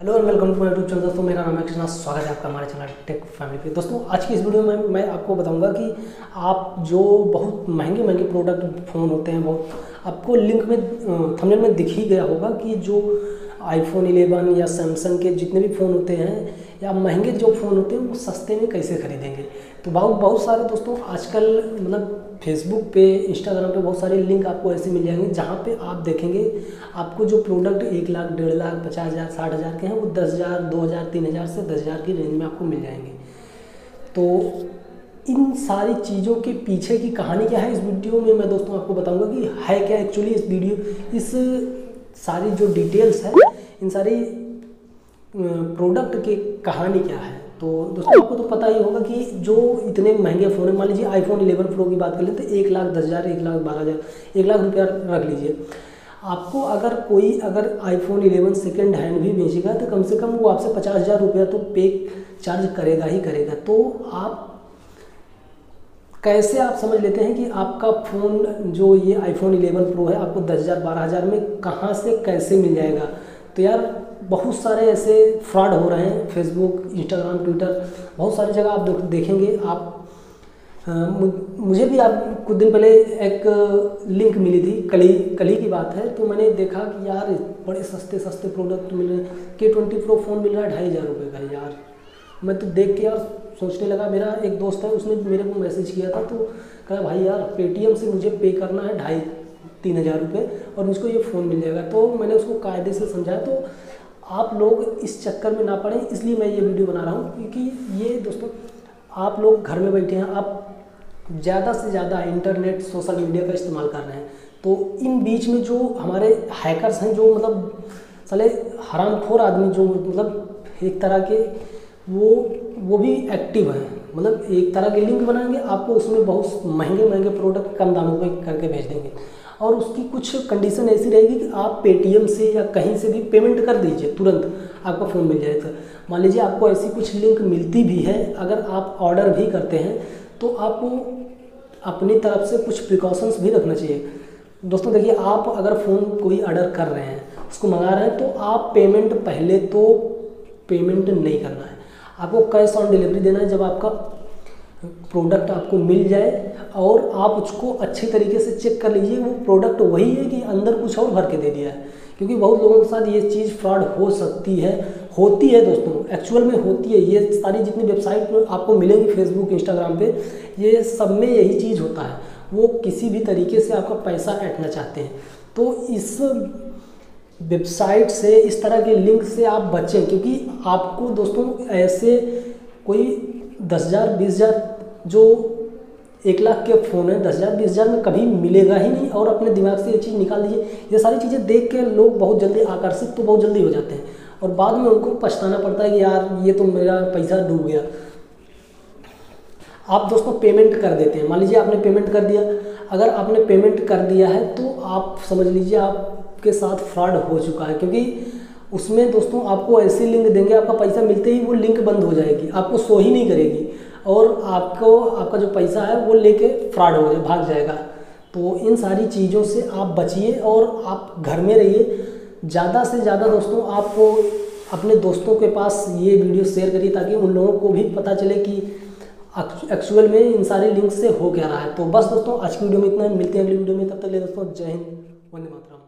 Hello and welcome to YouTube channel दोस्तों, मेरा नाम है कृष्णा, स्वागत है आपका हमारे चैनल टेक फैमिली पे। दोस्तों, आज की इस वीडियो में मैं आपको बताऊँगा कि आप जो बहुत महँगे महँगे प्रोडक्ट फ़ोन होते हैं, वो आपको लिंक में थंबनेल में दिख ही गया होगा कि जो आईफोन 11 या सैमसंग के जितने भी फ़ोन होते हैं, या महँगे जो फ़ोन होते हैं वो सस्ते में कैसे खरीदेंगे? तो बहुत बहुत सारे दोस्तों, आजकल मतलब फेसबुक पे इंस्टाग्राम पे बहुत सारे लिंक आपको ऐसे मिल जाएँगे, जहाँ पे आप देखेंगे, आपको जो प्रोडक्ट एक लाख, डेढ़ लाख, पचास हज़ार, साठ हज़ार के हैं, वो दस हज़ार, दो हज़ार, तीन हज़ार से दस हज़ार की रेंज में आपको मिल जाएँगे। तो इन सारी चीज़ों के पीछे की कहानी क्या है? इस वीडियो में मैं दोस्तों आपको बताऊँगा कि है क्या एक्चुअली इस वीडियो इस सारी जो डिटेल्स है, इन सारी प्रोडक्ट की कहानी क्या है? तो दोस्तों, आपको तो पता ही होगा कि जो इतने महँगे फ़ोन है, मान लीजिए आईफोन 11 प्रो की बात कर लेते तो एक लाख, दस हज़ार, एक लाख, बारह हज़ार, एक लाख रुपया रख लीजिए। आपको अगर कोई, अगर आईफोन 11 सेकेंड हैंड भी बेचेगा तो कम से कम वो आपसे पचास हज़ार रुपया तो पे चार्ज करेगा ही करेगा। तो आप कैसे आप समझ लेते हैं कि आपका फ़ोन जो ये आईफोन 11 प्रो है आपको दस हज़ार बारह हज़ार में कहाँ से कैसे मिल जाएगा? तो यार बहुत सारे ऐसे फ्रॉड हो रहे हैं फेसबुक इंस्टाग्राम ट्विटर बहुत सारी जगह आप देखेंगे। आप आ, मुझे भी आप कुछ दिन पहले एक लिंक मिली थी कली कली की बात है तो मैंने देखा कि यार बड़े सस्ते सस्ते प्रोडक्ट मिल रहे हैं। के ट्वेंटी प्रो फ़ोन मिल रहा है ढाई हज़ार रुपये का यार। मैं तो देख के यार सोचने लगा, मेरा एक दोस्त है, उसने मेरे को मैसेज किया था तो कहा, भाई यार पेटीएम से मुझे पे करना है ढाई, तीन हज़ार रुपये और मुझको ये फ़ोन मिल जाएगा। तो मैंने उसको कायदे से समझाया तो आप लोग इस चक्कर में ना पड़े, इसलिए मैं ये वीडियो बना रहा हूँ, क्योंकि ये दोस्तों, आप लोग घर में बैठे हैं, आप ज़्यादा से ज़्यादा इंटरनेट सोशल मीडिया का इस्तेमाल कर रहे हैं तो इन बीच में जो हमारे हैकर्स हैं, जो मतलब साले हरामखोर आदमी, जो मतलब एक तरह के वो वो भी एक्टिव हैं। मतलब एक तरह के लिंक बनाएँगे, आपको उसमें बहुत महँगे महँगे प्रोडक्ट कम दामों पर करके भेज देंगे। और उसकी कुछ कंडीशन ऐसी रहेगी कि आप पेटीएम से या कहीं से भी पेमेंट कर दीजिए, तुरंत आपका फ़ोन मिल जाएगा मान लीजिए आपको ऐसी कुछ लिंक मिलती भी है, अगर आप ऑर्डर भी करते हैं तो आपको अपनी तरफ़ से कुछ प्रिकॉशंस भी रखना चाहिए। दोस्तों, देखिए, आप अगर फ़ोन कोई ऑर्डर कर रहे हैं, उसको मंगा रहे हैं तो आप पेमेंट पहले तो पेमेंट नहीं करना है। आपको कैश ऑन डिलीवरी देना है जब आपका प्रोडक्ट आपको मिल जाए और आप उसको अच्छे तरीके से चेक कर लीजिए। वो प्रोडक्ट वही है कि अंदर कुछ और भर के दे दिया है। क्योंकि बहुत लोगों के साथ ये चीज़ फ्रॉड हो सकती है। होती है दोस्तों एक्चुअल में होती है। ये सारी जितनी वेबसाइट आपको मिलेंगी फेसबुक इंस्टाग्राम पे, ये सब में यही चीज़ होता है। वो किसी भी तरीके से आपका पैसा ऐटना चाहते हैं। तो इस वेबसाइट से, इस तरह के लिंक से आप बचें, क्योंकि आपको दोस्तों ऐसे कोई दस हज़ार, बीस हज़ार, जो एक लाख के फ़ोन है, दस हज़ार, बीस हज़ार में कभी मिलेगा ही नहीं, और अपने दिमाग से ये चीज़ निकाल दीजिए। ये सारी चीज़ें देख के लोग बहुत जल्दी आकर्षित तो बहुत जल्दी हो जाते हैं, और बाद में उनको पछताना पड़ता है कि यार, ये तो मेरा पैसा डूब गया। आप दोस्तों पेमेंट कर देते हैं। मान लीजिए आपने पेमेंट कर दिया। अगर आपने पेमेंट कर दिया है तो आप समझ लीजिए आपके साथ फ्रॉड हो चुका है, क्योंकि उसमें दोस्तों आपको ऐसी लिंक देंगे, आपका पैसा मिलते ही वो लिंक बंद हो जाएगी, आपको सो ही नहीं करेगी। और आपको, आपका जो पैसा है वो लेके फ्रॉड हो जाए, भाग जाएगा। तो इन सारी चीज़ों से आप बचिए और आप घर में रहिए। ज़्यादा से ज़्यादा दोस्तों आपको अपने दोस्तों के पास ये वीडियो शेयर करिए, ताकि उन लोगों को भी पता चले कि एक्चुअल में इन सारे लिंक से हो क्या रहा है। तो बस दोस्तों, आज की वीडियो में इतना मिलते हैं अगली वीडियो में। तब तक ले दोस्तों, जय हिंद। वंदे मातरम।